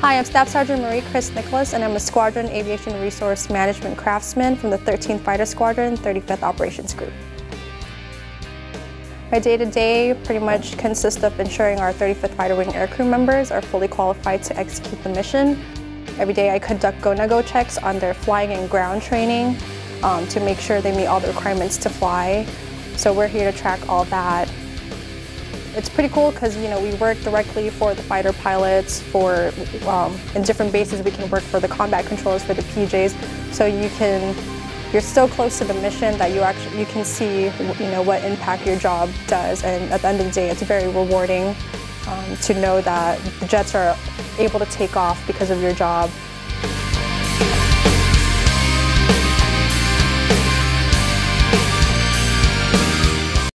Hi, I'm Staff Sergeant Marie Kris Nicolas, and I'm a Squadron Aviation Resource Management Craftsman from the 13th Fighter Squadron, 35th Operations Group. My day-to-day -day pretty much consists of ensuring our 35th Fighter Wing aircrew members are fully qualified to execute the mission. Every day I conduct go-no-go checks on their flying and ground training um, to make sure they meet all the requirements to fly. So we're here to track all that it's pretty cool because you know we work directly for the fighter pilots. For um, in different bases, we can work for the combat controllers for the PJs. So you can you're so close to the mission that you actually you can see you know what impact your job does. And at the end of the day, it's very rewarding um, to know that the jets are able to take off because of your job.